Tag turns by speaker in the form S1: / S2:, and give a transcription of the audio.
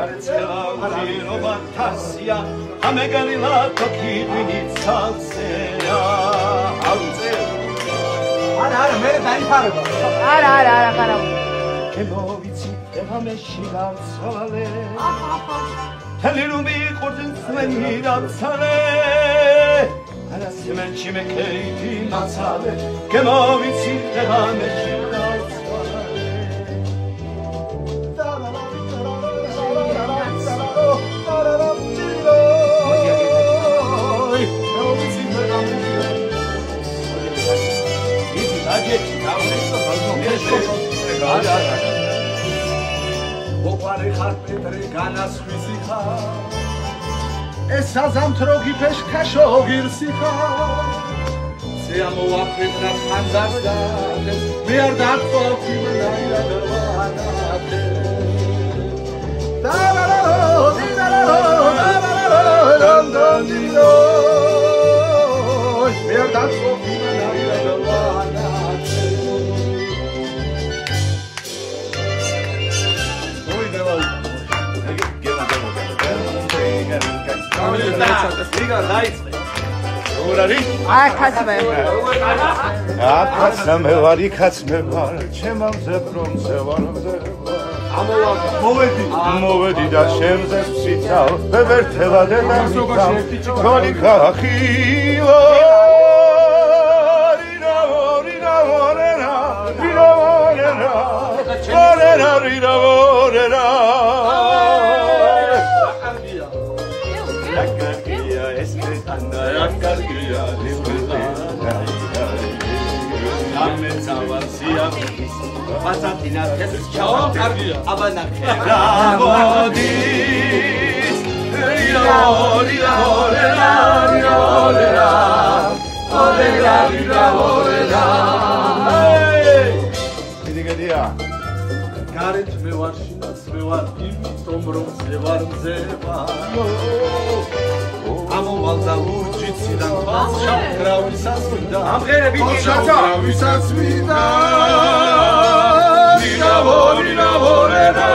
S1: არცელავირობა თასია ამეგალილა თოქი ღვინიცალცეა აუწე
S2: არა არა მე დაიფარება
S3: არა არა არა ხარა
S1: კემოვიცი ეხამეში გავცვალე თელი რუმი ყურძენს მენი დავცალე არა სიმენჩი მე კეითი მაცალე კემოვიცი
S2: მოყარე ხარ პეტრე განასხვისი ხარ ეს საზამთრო გიფეშ ქაშო გირსი ხარ ზე ამოაფრებნა ფანძარს და მე არ დაწვალ იმნაირა და
S1: ლიგა დაიწყე როგორ არის
S3: აი ხაცმე
S4: აკაც მე ვარ იქაც მე ვარ ჩემამზე პრომზე ვარ
S2: ამოვა მოვედი
S4: მოვედი და შემზე ვსიცავ ვერთელა და მიცავ თორი ხახიო
S1: კარგია ეს ხანა რა კარგია ამე წავარსია პასატინა თესს ჩაო კარგია აბა ნახე რა მოდის რერა ორერა რიო ორერა
S4: დიდი გედია
S2: გარეთ მე ვარ შინაც მე ვარ იმიტომ რომ ზე ვარ მზება ამოვალდა ლურჯი ციდან თვალს შაქრავისას მინდა.
S1: ამღერები კი
S2: შაქრავისას მინდა. დინავო დინავო რერა